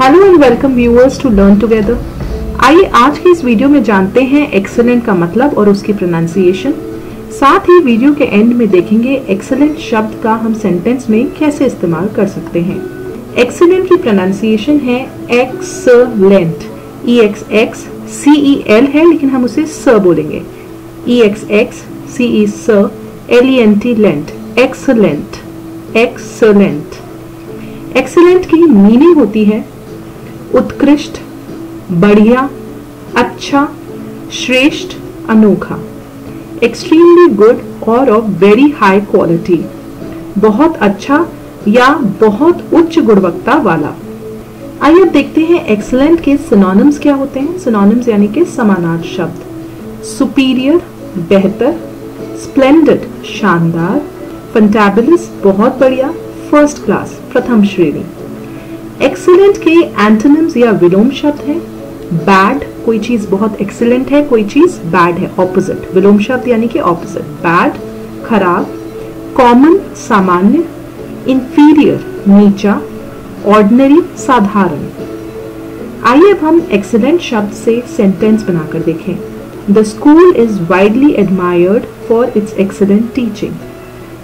Hello and welcome viewers to learn together आइए आज के इस वीडियो में जानते हैं एक्सेलेंट का मतलब और उसकी प्रोनाउंसिएशन साथ ही वीडियो के एंड में देखेंगे एक्सेलेंट शब्द का हम सेंटेंस में कैसे इस्तेमाल कर सकते हैं। एक्सेलेंट की प्रोनाउंसिएशन है excellent E X X C E L है, लेकिन हम उसे स बोलेंगे। ई एक्स एक्स सी ई स L E N T lent excellent excellent excellent की मीनिंग होती है उत्कृष्ट, बढ़िया अच्छा श्रेष्ठ, अनोखा। एक्सट्रीमली गुड और ऑफ़ वेरी हाई क्वालिटी बहुत अच्छा या बहुत उच्च गुणवत्ता वाला। आइए अब देखते हैं एक्सलेंट के सिनोनिम्स क्या होते हैं। सिनोनिम्स यानी कि समानार्थ शब्द। सुपीरियर बेहतर स्प्लेंडेड शानदार फंटेबुलस बहुत बढ़िया फ़र्स्ट क्लास प्रथम श्रेणी। एक्सीलेंट के एंटोनिम्स या विलोम शब्द है। बैड कोई चीज़ बहुत एक्सीलेंट है, कोई चीज़ बैड है ऑपोजिट विलोम शब्द यानी कि ऑपोजिट बैड खराब। कॉमन सामान्य। इंफीरियर नीचा। ऑर्डिनरी साधारण। आइए अब हम एक्सीलेंट शब्द से सेंटेंस बनाकर देखें। The school is widely admired for its excellent teaching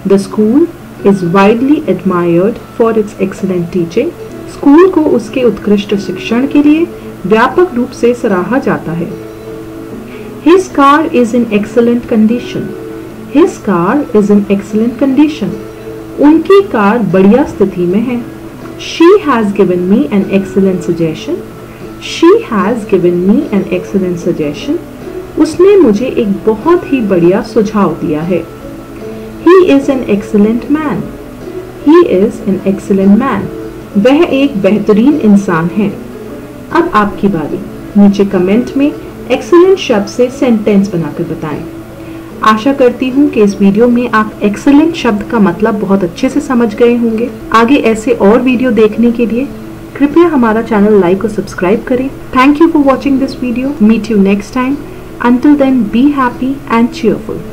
the school is widely admired for its excellent teaching school को उसके उत्कृष्ट शिक्षण के लिए व्यापक रूप से सराहा जाता है His car is in excellent condition. His car is in excellent condition. उनकी कार बढ़िया स्थिति में है She has given me an excellent suggestion. She has given me an excellent suggestion. उसने मुझे एक बहुत ही बढ़िया सुझाव दिया है He is an excellent man. He is an excellent man. वह एक बेहतरीन इंसान है। अब आपकी बारी। नीचे कमेंट में एक्सेलेंट शब्द से सेंटेंस बनाकर बताएँ। आशा करती हूँ कि इस वीडियो में आप एक्सेलेंट शब्द का मतलब बहुत अच्छे से समझ गए होंगे। आगे ऐसे और वीडियो देखने के लिए कृपया हमारा चैनल लाइक और सब्सक्राइब करें। Thank you for watching this video meet you next time until then be happy and cheerful